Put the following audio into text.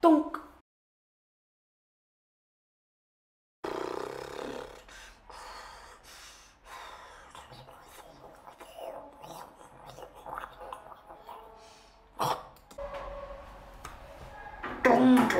咚咚